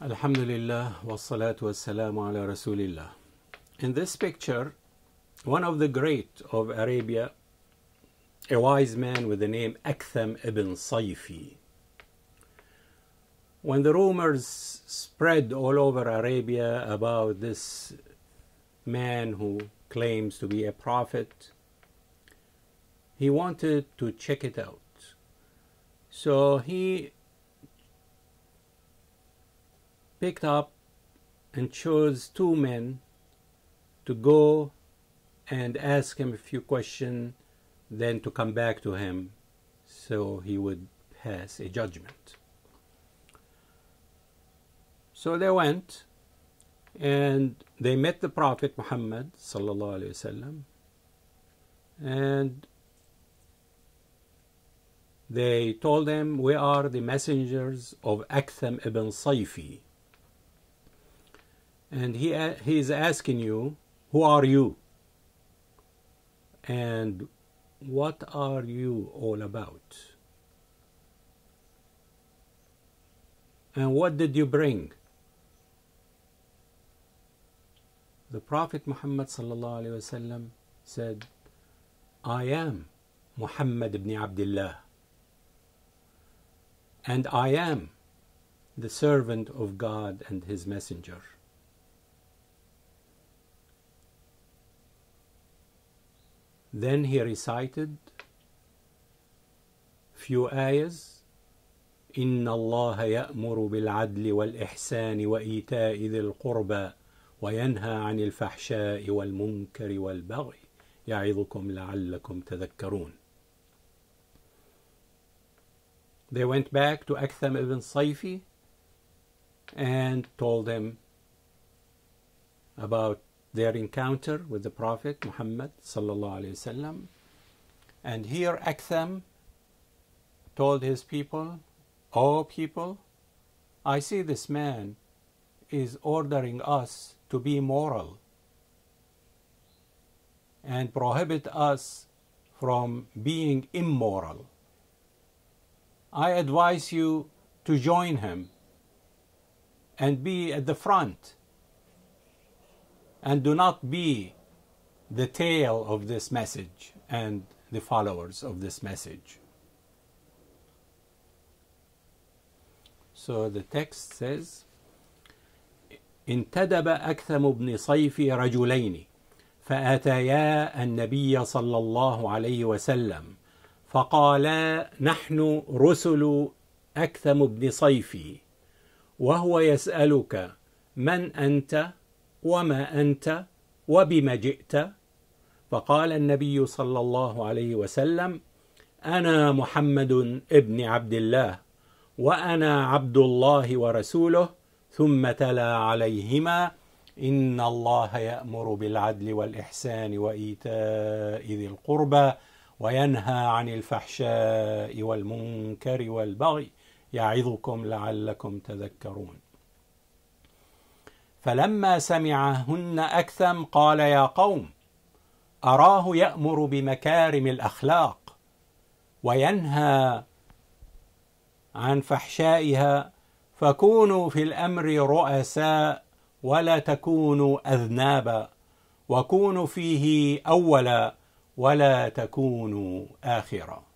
Alhamdulillah wassalatu wassalamu ala Rasulillah. In this picture, one of the great of Arabia, a wise man with the name Aktham ibn Sayfi. When the rumors spread all over Arabia about this man who claims to be a prophet, he wanted to check it out. So he picked up and chose two men to go and ask him a few questions, then to come back to him so he would pass a judgment. So they went and they met the Prophet Muhammad wasallam and they told him we are the messengers of Aktham ibn Sayfi and he he is asking you who are you? And what are you all about? And what did you bring? The prophet muhammad said i am muhammad ibn abdullah. And i am the servant of god and his messenger Then he recited few ayahs إن الله يأمر بالعدل والإحسان وإيتاء ذي القربى وينهى عن الفحشاء والمنكر والبغي يعظكم لعلكم تذكرون They went back to Aktham ibn Sayfi and told him about their encounter with the Prophet Muhammad. And here Aktham told his people, "O people, I see this man is ordering us to be moral and prohibit us from being immoral. I advise you to join him and be at the front and do not be the tail of this message and the followers of this message. So the text says, انتدب أكثم بن صيف رجلين فأتيا النبي صلى الله عليه وسلم فقالا نحن رسل أكثم بن صيف وهو يسألك من أنت وما أنت وبما جئت. فقال النبي صلى الله عليه وسلم أنا محمد ابن عبد الله وأنا عبد الله ورسوله ثم تلا عليهما إن الله يأمر بالعدل والإحسان وإيتاء ذي القربى وينهى عن الفحشاء والمنكر والبغي يعظكم لعلكم تذكرون. فلما سمعهن أكثم قال يا قوم أراه يأمر بمكارم الأخلاق وينهى عن فحشائها فكونوا في الأمر رؤساء ولا تكونوا أذنابا وكونوا فيه أولا ولا تكونوا آخرا.